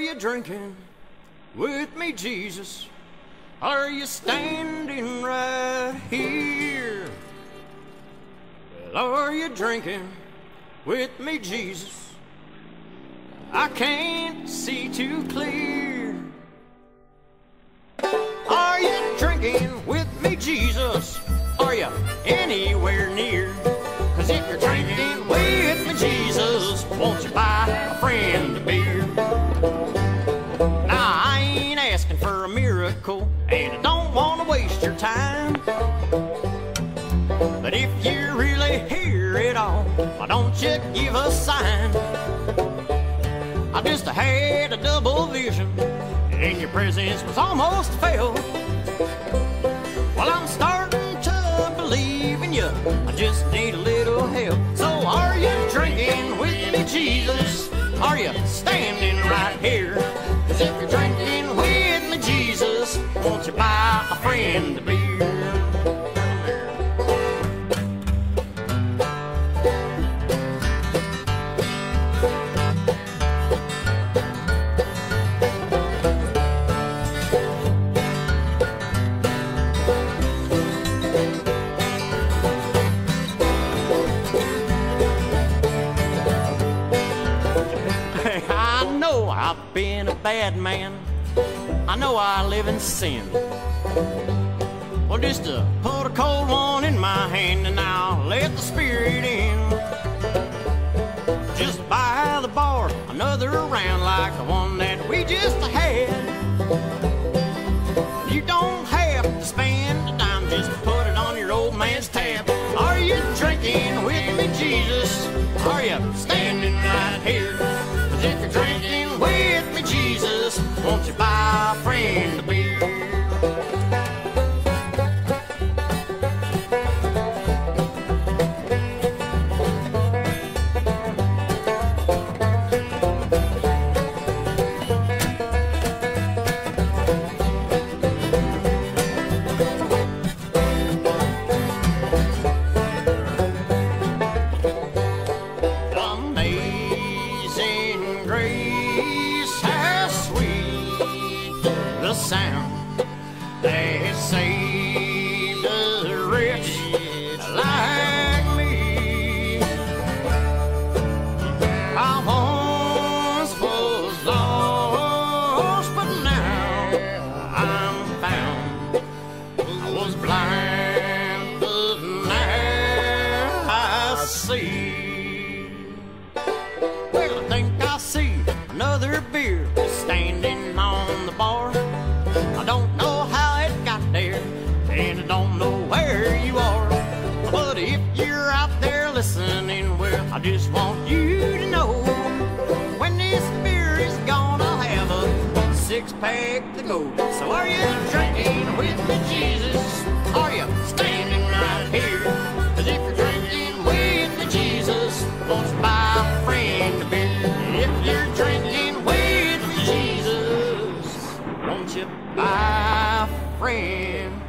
you drinking with me, Jesus? Are you standing right here? Well, are you drinking with me, Jesus? I can't see too clear. Are you drinking with me, Jesus? Are you anywhere near? Cause if you're drinking with me, Jesus, won't you buy a friend a beer? Waste your time. But if you really hear it all, why don't you give a sign? I just had a double vision, and your presence was almost felt. Well, I'm starting to believe in you. I just I've been a bad man. I know I live in sin. Well, just to put a cold one in my hand and I'll let the spirit in. Just by the bar, another round like the one that we just had. Friend sound that saved a like me. I once was lost, but now I'm found. I was blind, but now I see. Well, I think I see another beer I just want you to know when this beer is gone, I'll have a six pack to go. So are you drinking with me, Jesus? Are you standing right here? Cause if you're drinking with me, Jesus, won't my friend a beer? If you're drinking with me, Jesus, won't you buy a friend?